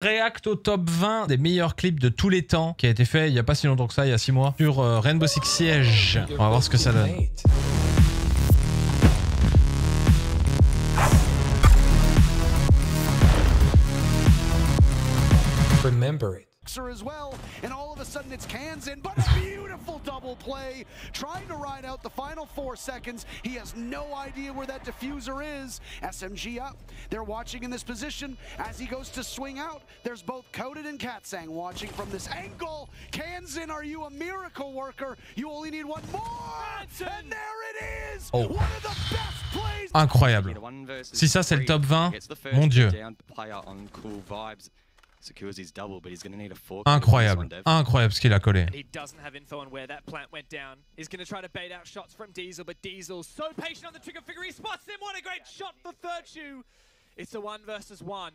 React au top 20 des meilleurs clips de tous les temps qui a été fait il n'y a pas si longtemps que ça, il y a 6 mois, sur euh, Rainbow Six Siege. On va voir ce que ça donne. Remember it. As well, and all of a sudden it's cans in, but a beautiful double play, trying to ride out the final four seconds. He has no idea where that diffuser is. SMG up, they're watching in this position. As he goes to swing out, there's both Coded and Katsang watching from this angle. Kansan, are you a miracle worker? You only need one more, and there it is! Oh. One of the best plays Incroyable. Si ça c'est le top 20, mon dieu. Incroyable. Incroyable ce qu'il a collé. And he doesn't have info on where that plant went down. He's going to try to bait out shots from Diesel, but Diesel so patient on the trigger figure. He spots him. What a great shot for Third Shoe. It's a one versus one.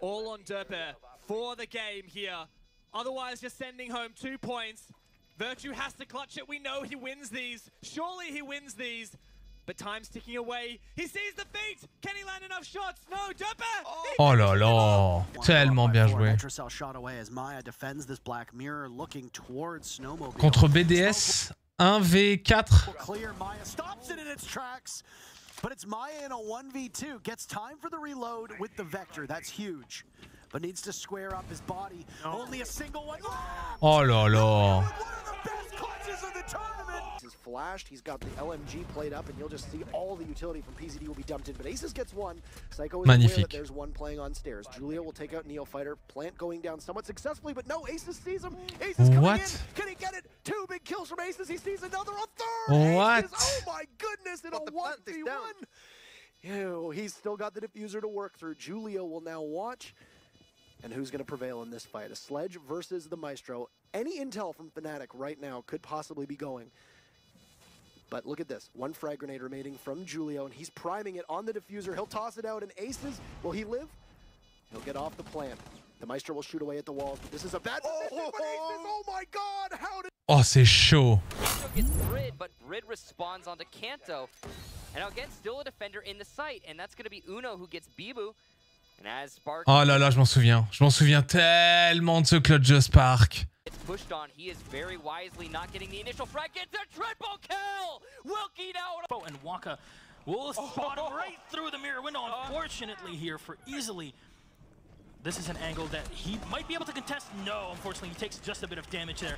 All on Derper for the game here. Otherwise, just sending home two points. Virtue has to clutch it. We know he wins these. Surely he wins these. But time's ticking away. He sees the feet. Can he land enough shots? No, Derper. Oh, oh là là. Tellement bien joué. Metrocell shot away as Maya defends this black mirror, looking towards Snowmobile. Contre BDS 1v4. Clear, Maya stops it in its tracks. But it's Maya in a 1v2. Gets time for the reload with the Vector. That's huge. But needs to square up his body. Only a single one. Oh là là. One of the best clutches tournament. is flashed. He's got the LMG played up, and you'll just see all the utility from PZD will be dumped in. But Aces gets one. Psycho is aware that there's one playing on stairs. Julia will take out Neo Fighter. Plant going down somewhat successfully, but no, Aces sees him. Aces coming What? in. Can he get it? Two big kills from Aces. He sees another. A third. What? Aces. Oh my goodness! In But a the plant is 1v1. Ew, he's still got the diffuser to work through. Julio will now watch. And who's going to prevail in this fight? A Sledge versus the Maestro. Any intel from Fnatic right now could possibly be going. But look at this. One frag grenade remaining from Julio, and he's priming it on the diffuser. He'll toss it out, and Aces, will he live? He'll get off the plant. The Maestro will shoot away at the walls, but this is a bad position, but Aces, oh! oh my god, how did... Oh c'est chaud. Kanto gets Brid, but Brid responds onto Kanto. And now again, still a defender in the site, and that's going to be Uno who gets Bibu. And as Spark Oh là là, je m'en souviens. Je m'en souviens tellement de ce clutch de Spark. gets pushed on, he is very wisely not getting the initial frag. Gets a triple kill! Wilkie now oh, and Waka will oh. spot him right through the mirror window. Oh. Unfortunately, here for easily. This is an angle that he might be able to contest. No, unfortunately, he takes just a bit of damage there.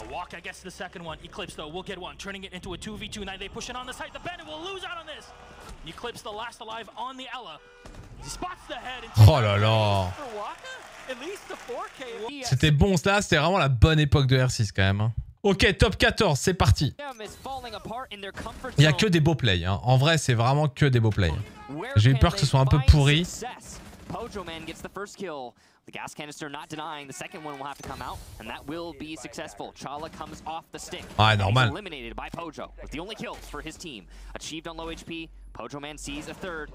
A Waka gets the second one. Eclipse, though, will get one, turning it into a 2v2. Now they push it on the side. The Bandit will lose out on this. Eclipse, the last alive on the Ella. Oh là là. for Waka. At least the 4K. C'était bon, ça, c'était vraiment la bonne époque de R6 quand même. hein. Ok, top 14, c'est parti. Il y a que des beaux plays. hein. En vrai, c'est vraiment que des beaux plays. Where J'ai eu peur que ce soit un peu pourri. Pojo Man gets the first kill. The gas canister not denying. The second one will have to come out, and that will be successful. Chala comes off the stick. He's normal. eliminated by Pojo with the only kills for his team. Achieved on low HP. Pojo Man sees a third.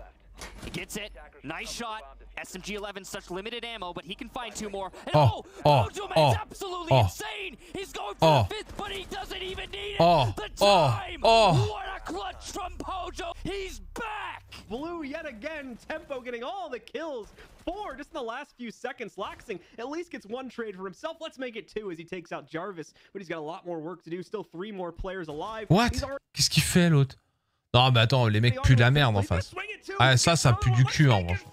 He gets it. Nice shot. SMG 11, such limited ammo, but he can find two more. And Oh, oh, oh, Pojo oh, Man's oh, absolutely oh. insane. He's going for Oh. the fifth, but he doesn't even need it. Oh, the oh, time. oh. oh. What a clutch from Pojo. He's back. Blue yet again. Tempo getting all the kills. Four just in the last few seconds. Laxing at least gets one trade for himself. Let's make it two as he takes out Jarvis. But he's got a lot more work to do. Still three more players alive. What He's already Qu'est-ce qu'il fait l'autre Non, mais attends, les mecs puent la merde en face. Ah, ça, ça pue du cul en revanche.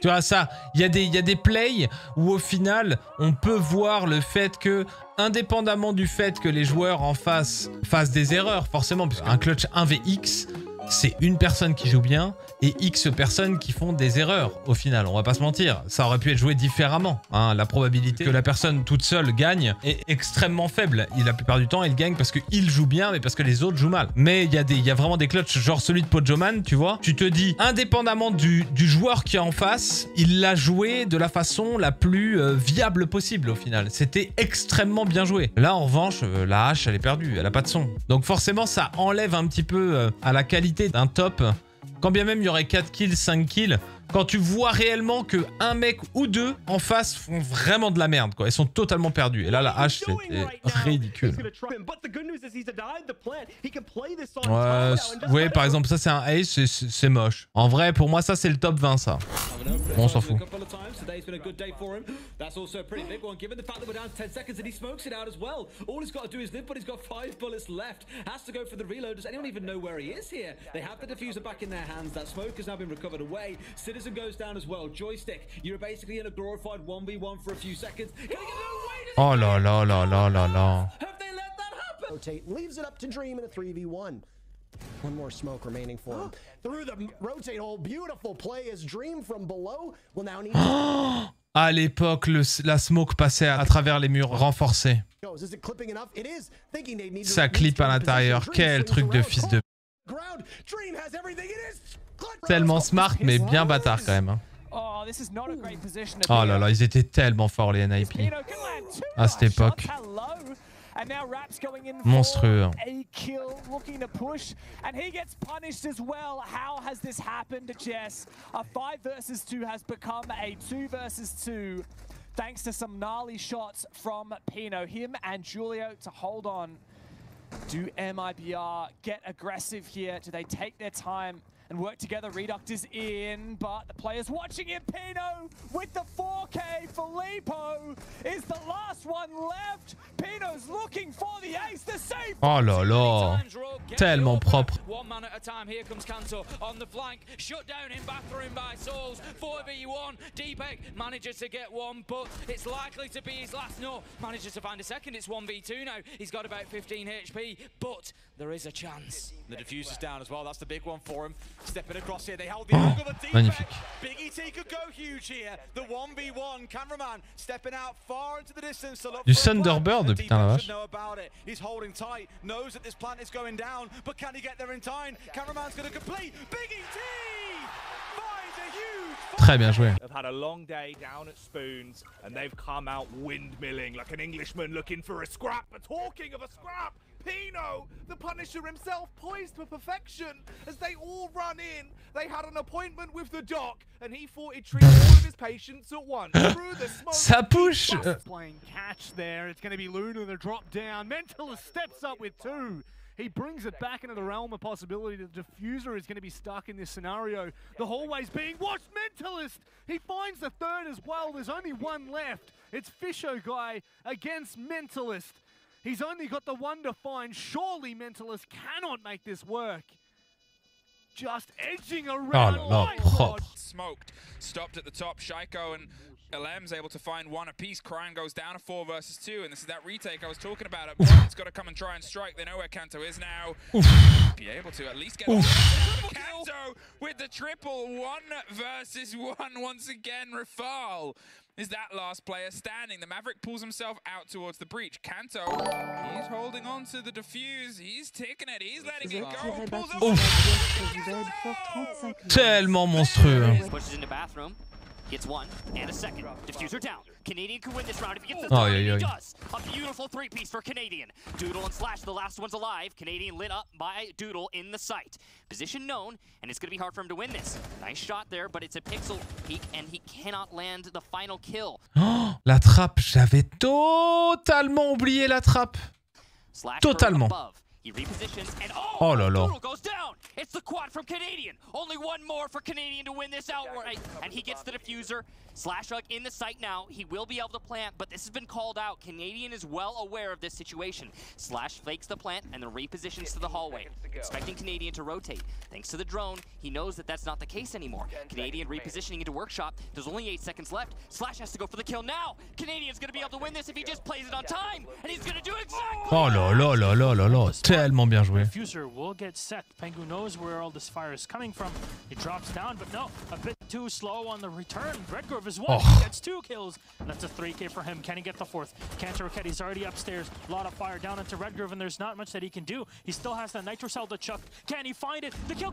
Tu vois ça, il y, a des- y a des plays où au final, on peut voir le fait que, indépendamment du fait que les joueurs en face fassent des erreurs, forcément, un clutch 1vx, c'est une personne qui joue bien et X personnes qui font des erreurs au final. On va pas se mentir, ça aurait pu être joué différemment. hein. La probabilité que la personne toute seule gagne est extrêmement faible. Et la plupart du temps, elle gagne parce qu'il joue bien, mais parce que les autres jouent mal. Mais il y, a des- y a vraiment des clutches, genre celui de Pojoman, tu vois. Tu te dis, indépendamment du, du joueur qui est en face, il l'a joué de la façon la plus euh, viable possible au final. C'était extrêmement bien joué. Là, en revanche, euh, la hache, elle est perdue, elle a pas de son. Donc forcément, ça enlève un petit peu euh, à la qualité d'un top. Quand bien même il y aurait 4 kills, 5 kills, quand tu vois réellement que un mec ou deux en face font vraiment de la merde, quoi. Ils sont totalement perdus. Et là, la hache, c'était ridicule. Ouais, vous voyez, par exemple, ça, c'est un ace, c'est- moche. En vrai, pour moi, ça, c'est le top 20, ça. Bon, on s'en fout. Today's been a good day for him. That's also a pretty big one, given the fact that we're down to 10 seconds and he smokes it out as well. All he's got to do is live, but he's got five bullets left. Has Citizen goes down as well. Joystick, you're basically in a glorified 1v1 for a few seconds. Oh là là là là là là. Have they let that happen? rotate leaves it up to Dream in a 3v1. One more smoke remaining for him. Through the rotate hole, beautiful play as Dream from below will now need À l'époque, la smoke passait à, à travers les murs renforcés. Ça clip à in l'intérieur. Quel truc de fils de... Tellement smart, mais bien bâtard quand même. hein. Oh, Oh là là, ils étaient tellement forts, les NIP. À cette époque. Monstrueux. for a kill, looking to push, and he gets punished as well. How has this happened, Jess? A five versus two has become a two versus two, thanks to some gnarly shots from Pino. Him and Julio to hold on. Do MIBR get aggressive here? Do they take their time? And work together? Reduct is in, but the players watching him. Pino with the 4K. Filippo is the last one left. Pino's looking for the ace to save. Oh là là. Tellement propre. One man at a time. Here comes Kanto on the flank. Shut down in bathroom by Souls. 4v1. Deepek manages to get one, but it's likely to be his last. No, manages to find a second. It's 1v2 now. He's got about 15 HP, but there is a chance. The diffuser's down as well. That's the big one for him. Stepping across here. They hold the angle. The deep magnifique. Big ET could go huge here. The 1v1. Cameraman stepping out far into the distance. to look Du for a plant. Thunderbird, The putain, la vache. know about it. He's holding tight. Knows that this plant is going down. But can he get there in time? Cameraman's going to complete. Big ET finds a huge Très bien joué. have had a long day down at Spoons and they've come out windmilling like an Englishman looking for a scrap. But talking of a scrap, Pino, the Punisher himself, poised for perfection as they all run in. They had an appointment with the doc and he thought he'd treat all of his patients at once. Through the smoke, Ça push. playing catch there. It's going to be Luna the drop down. Mentalist steps up with two. He brings it back into the realm of possibility. The diffuser is going to be stuck in this scenario. The hallway's being watched. Mentalist. He finds the third as well. There's only one left. It's Fisho guy against Mentalist. He's only got the one to find. Surely Mentalist cannot make this work. Just edging around. Oh no, là, Light Smoked. Stopped at the top. Shaiko and LM's able to find one apiece. Crime goes down to four versus two, and this is that retake I was talking about. It's got to come and try and strike. They know where Kanto is now. Be able to at least get Kanto with the triple one versus one once again. Rafal is that last player standing. The Maverick pulls himself out towards the breach. Kanto, he's holding on to the defuse. He's taking it. He's letting it go. Pulls up. Tellement monstrueux. Gets one and a second. Diffuser down. Canadian can win this round if he gets the Oh, third, yeah, yeah. he does. A beautiful three-piece for Canadian. Doodle and Slash, the last one's alive. Canadian lit up by Doodle in the sight. Position known, and it's going to be hard for him to win this. Nice shot there, but it's a pixel peek, and he cannot land the final kill. Oh, la trappe, j'avais totalement oublié la trappe. Slash Totalement. He repositions, and oh, Oh là là. Doodle goes down. It's the quad from Canadian. Only one more for Canadian to win this outright, and he gets the diffuser. Slash Hug in the site now. He will be able to plant, but this has been called out. Canadian is well aware of this situation. Slash fakes the plant and then repositions to the hallway, expecting Canadian to rotate. Thanks to the drone, he knows that that's not the case anymore. Canadian repositioning into workshop. There's only eight seconds left. Slash has to go for the kill now. Canadian's gonna be able to win this if he just plays it on time, and he's gonna do exactly. Oh là là là là là là, tellement bien joué. Diffuser will get set. Pengu knows where all this fire is coming from. He drops down, but no, a bit too slow on the return. Redgrove is one. He gets two kills. That's a 3k for him. Can he get the fourth? Cancer Rocketti's already upstairs. A lot of fire down into Redgrove, and there's not much that he can do. He still has the nitro cell to chuck. Can he find it? The kill.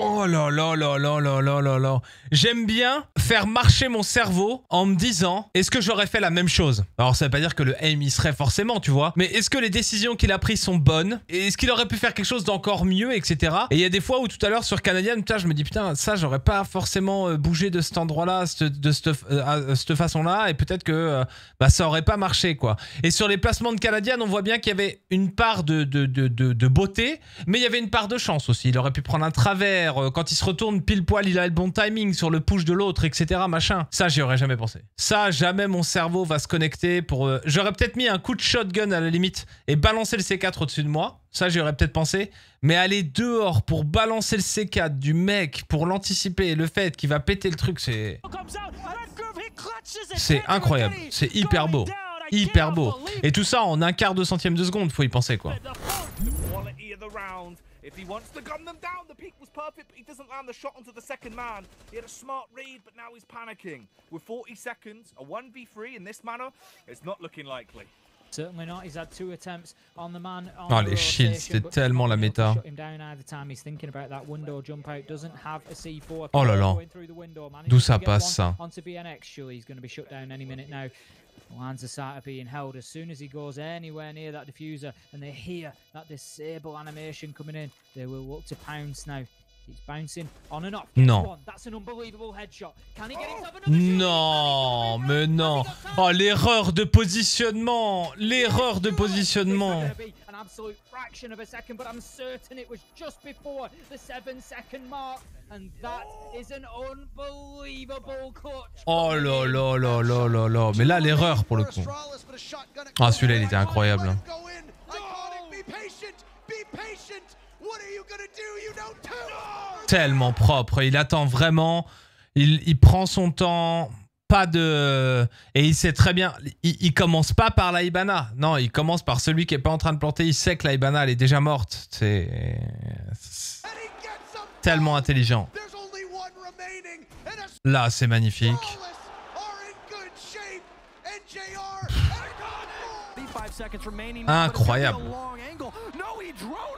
Oh là là là là là là là là. J'aime bien faire marcher mon cerveau en me disant est-ce que j'aurais fait la même chose? Alors ça veut pas dire que le aim y serait forcément, tu vois, mais est-ce que les décisions qu'il a prises sont bonnes? Est-ce qu'il aurait pu faire quelque chose d'encore mieux, etc. Et il y a des fois où tout à l'heure sur Canadian, putain, je me dis putain, ça j'aurais pas forcément euh, bougé de cet endroit-là, de cette, euh, à cette façon-là, et peut-être que euh, bah, ça aurait pas marché, quoi. Et sur les placements de Canadian, on voit bien qu'il y avait une part de beauté, mais il y avait une part de chance aussi. Il aurait pu prendre un travers, euh, quand il se retourne pile poil, il a le bon timing sur le push de l'autre, etc. Machin. Ça, j'y aurais jamais pensé. Ça, jamais mon cerveau va se connecter pour. euh, J'aurais peut-être mis un coup de shotgun à la limite et balancer le C4 au-dessus de moi. Ça, j'y aurais peut-être pensé. Mais aller dehors pour balancer le C4 du mec, pour l'anticiper, le fait qu'il va péter le truc, c'est. C'est incroyable. C'est hyper beau. Hyper beau. Et tout ça en un quart de centième de seconde, faut y penser quoi. Quality of the round. If he wants to gun them down, the peak was perfect, but he doesn't land the shot onto the second man. He had a smart read, but now he's panicking. With 40 seconds, a 1v3 in this manner, it's not looking likely. Certainly not. He's had two attempts on the man on Ah, the les shields, rotation, c'était tellement la to méta. shut him down either time. He's thinking about that window jump out. Doesn't have a C4. Oh là là. Going through the window, managing D'où to ça get passe, one ça The sight of being held as soon as he goes anywhere near that diffuser and they hear that disable animation coming in. They will look to pounce now. Non. Non, mais non. Oh, l'erreur de positionnement. L'erreur de positionnement. Oh là là là là là là. Mais là, l'erreur pour le coup. Ah, celui-là, il était incroyable. Oh Tellement propre. Il attend vraiment. Il, il prend son temps. Pas de. Et il sait très bien. Il, il commence pas par la Ibana. Non, il commence par celui qui est pas en train de planter. Il sait que la Ibana, elle est déjà morte. C'est Tellement intelligent. Là, c'est magnifique. Incroyable.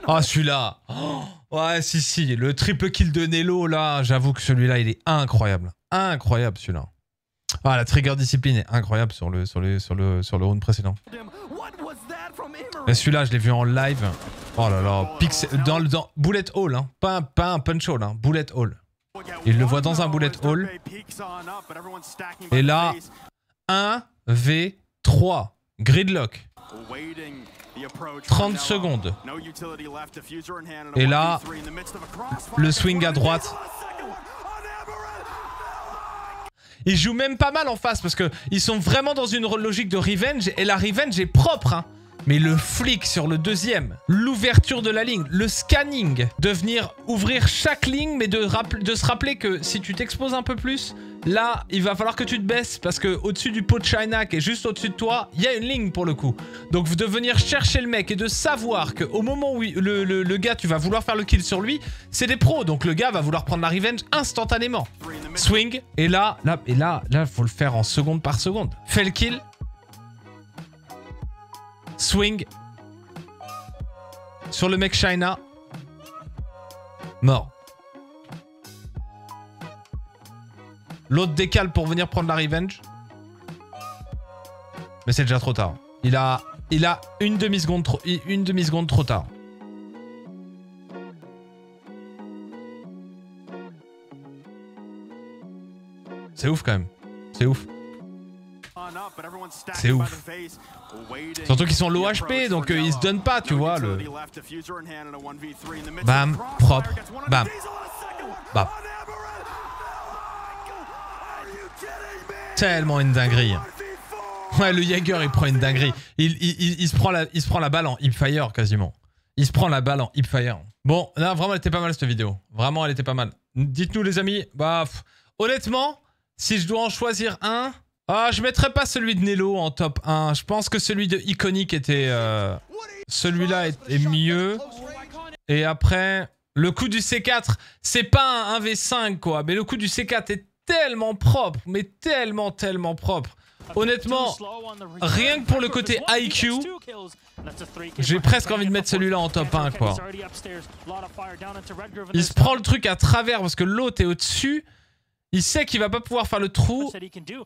Ah, celui-là. Oh, ouais, si, si. Le triple kill de Nello, là, j'avoue que celui-là, il est incroyable. Incroyable, celui-là. Ah, la trigger discipline est incroyable sur le, sur le, sur le, sur le round précédent. Mais celui-là, je l'ai vu en live. Oh là là. Pix dans, le- dans Bullet Hall, hein. Pas, un, pas un punch hall, hein. Bullet Hall. Il le voit dans un Bullet Hall. Et là, 1v3. Gridlock. 30 secondes. Et là, le swing à droite. Ils jouent même pas mal en face parce que ils sont vraiment dans une logique de revenge et la revenge est propre. hein. Mais le flic sur le deuxième, l'ouverture de la ligne, le scanning, de venir ouvrir chaque ligne, mais de, se rappeler que si tu t'exposes un peu plus, là, il va falloir que tu te baisses parce que au-dessus du pot de China qui est juste au-dessus de toi, il y a une ligne pour le coup. Donc de venir chercher le mec et de savoir qu'au moment où le, le- le gars, tu vas vouloir faire le kill sur lui, c'est des pros. Donc le gars va vouloir prendre la revenge instantanément. Swing, et là, là, et là, là, faut le faire en seconde par seconde. Fais le kill. Swing. Sur le mec China. Mort. L'autre décale pour venir prendre la revenge. Mais c'est déjà trop tard. Il a, il a une demi-seconde trop, une demi-seconde trop tard. C'est ouf quand même. C'est ouf. C'est ouf. Surtout qu'ils sont low HP, donc euh, ils se donnent pas, tu vois. Le... Bam, propre. Bam. Bam. Tellement une dinguerie. Ouais, le Jaeger, il prend une dinguerie. Il, il- il- il se, prend la, il se prend la balle en hipfire quasiment. Il se prend la balle en hipfire. Bon, là, vraiment, elle était pas mal cette vidéo. Vraiment, elle était pas mal. Dites-nous, les amis. Bah, pff, honnêtement, si je dois en choisir un, ah, je mettrais pas celui de Nello en top 1. Je pense que celui de Iconic était. euh, celui-là est mieux. Et après, le coup du C4, c'est pas un 1v5 quoi, mais le coup du C4 est tellement propre, mais tellement, tellement propre. honnêtement, rien que pour le côté IQ, j'ai presque envie de mettre celui-là en top 1, quoi. Il se prend le truc à travers parce que l'autre est au-dessus. Il sait qu'il va pas pouvoir faire le trou.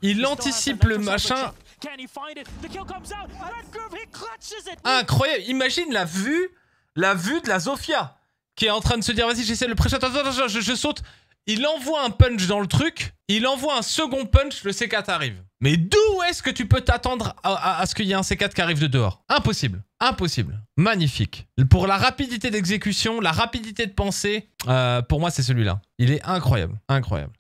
Il anticipe le machin. Incroyable. Imagine la vue, la vue de la Zofia qui est en train de se dire vas-y j'essaie le pré-shot. Attends, attends, je, je saute. Il envoie un punch dans le truc. Il envoie un second punch. Le C4 arrive. Mais d'où est-ce que tu peux t'attendre à, à- à ce qu'il y ait un C4 qui arrive de dehors? Impossible. Impossible. Magnifique. Pour la rapidité d'exécution, la rapidité de pensée, euh, pour moi c'est celui-là. Il est incroyable. Incroyable.